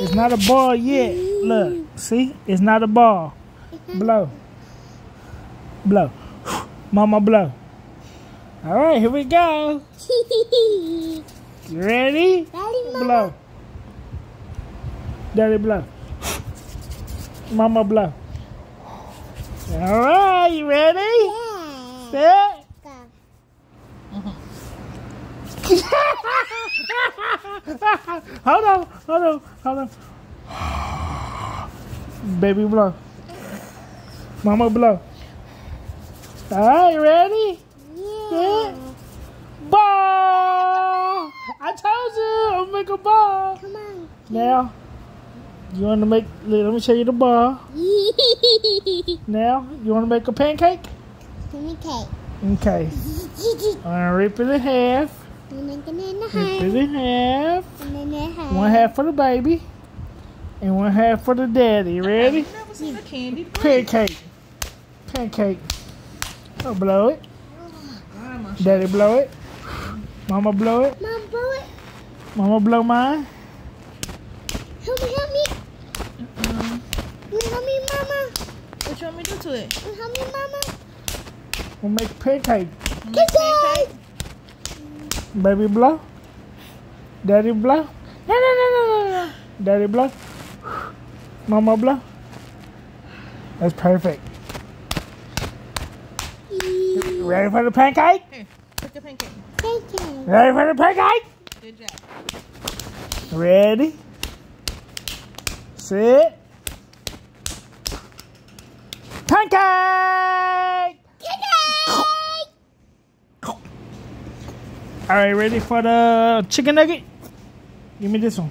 It's not a ball yet. Look, see? It's not a ball. Blow. Blow. Mama blow. All right, here we go. You ready? Daddy. Blow. Daddy blow. Mama blow. All right, you ready? Yeah. Set. Go. hold on, hold on, hold on. Baby blow. Mama blow. All right, ready? Yeah. Ball! I told you, I'm gonna make a ball. Come on. Now, you want to make, let me show you the ball. Now, you want to make a pancake? Give me cake. Okay. I'm gonna rip it in half. And then in the Rip hand. half. And then the hand. One half for the baby. And one half for the daddy. Ready? I've never candy. Pancake. Pancake. I'll blow it. Why am I Daddy blow it. Mama blow it. Mom, blow it. Mama blow mine. Help me, help me. Uh-uh. You help me, mama. what you want me to do to it? You help me, mama. We'll make pancake. Make pancake? Baby blow. Daddy blow. No, no, no, no, no, no. Daddy blow. Mama blow. That's perfect. Ready for the pancake? Here, take the pancake. Cake. Ready for the pancake? Good job. Ready? Sit. Pancake! All right, ready for the chicken nugget? Give me this one.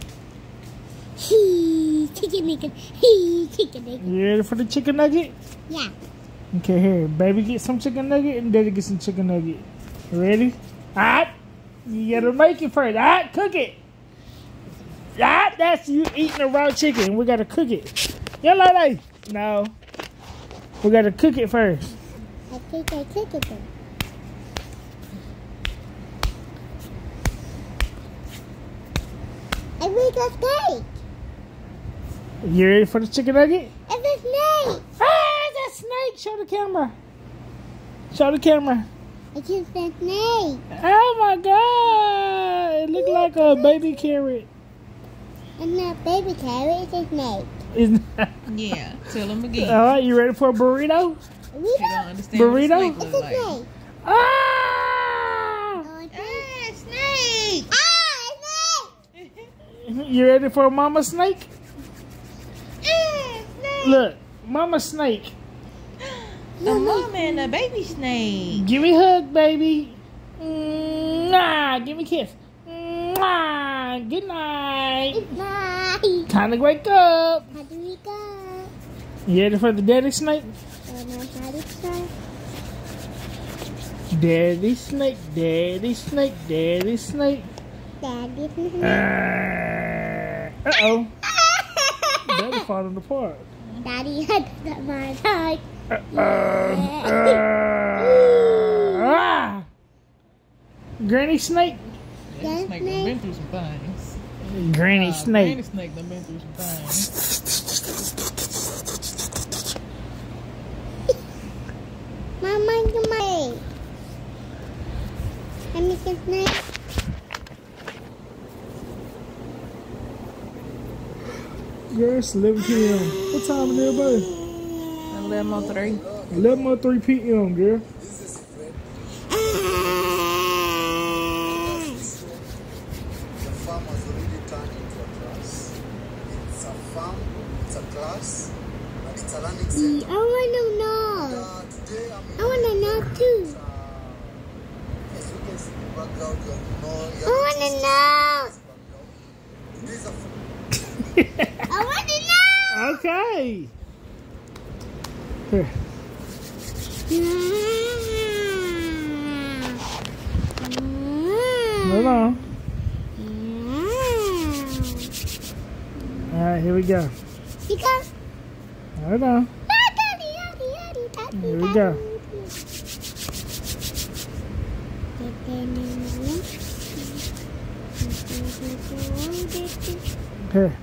He chicken nugget. He chicken nugget. You ready for the chicken nugget? Yeah. Okay, here, baby, get some chicken nugget, and daddy get some chicken nugget. Ready? Alright, you gotta make it first. Alright, cook it. Alright, that's you eating the raw chicken. We gotta cook it. Yeah, that. No, we gotta cook it first. I think I took it then. I make a snake. You ready for the chicken nugget? It's a snake. Ah, it's a snake. Show the camera. Show the camera. It's just a snake. Oh my god, it looked like a baby carrot. It's not baby carrot. It's a snake. It's Yeah, tell them again. All right, you ready for a burrito? We you don't. don't understand Burrito? what It's a a snake look like. snake. Ah! Oh, it's a Hey, snake! Ah, it's a snake. You ready for a mama snake? Ah, snake. Look, mama snake. A mom and a baby snake. Give me a hug, baby. Mwah. Give me a kiss. Mwah. Good night. It's nice. Time to wake up. How do we go? You ready for the daddy snake? Don't know how. Daddy snake, daddy snake, daddy snake. Daddy. Uh oh. Daddy falling apart. Daddy had that my heart. Uh, ah. Granny snake. Granny snake done been through some things. Granny Uh, snake. Granny snake done been through some things. Mama, come on. Let me get snake. Yes, 11 p.m. What time is it, buddy? 11 11 3 p.m., girl. The farm has already turned into a class. It's a farm, it's a class, but it's a learning I center. want to know. okay. Here. Hold on. All right, here we go. Because Hold on. Here we go. Here.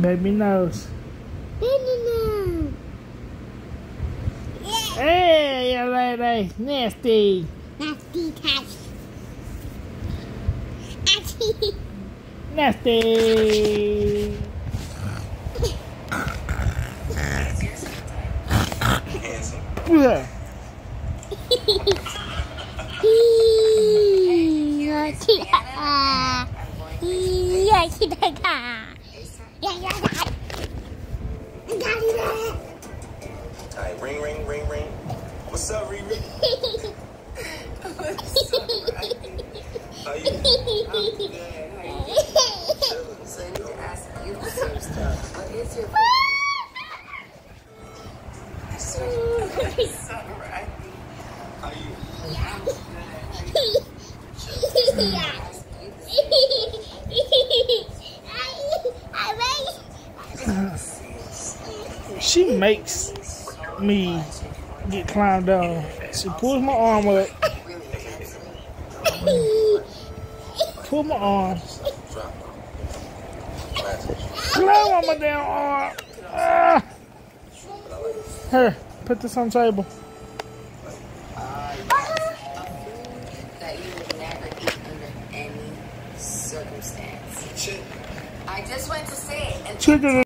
Baby nose. Banana. Yeah. Hey, you lady. Nasty. Nasty touch. Nasty. Nasty. Yeah. Yeah, she did that. Yeah, yeah, yeah. Daddy, that. Alright, ring, ring, ring, ring. What's up, Riri? How you? So I need to ask you the same stuff. What is your alright? How are you? She makes me get climbed on. She pulls my arm up, pull my arm, slam on my damn arm. Ah. Here, put this on the table. That you would never eat under any circumstance. I just went to say it and Chicken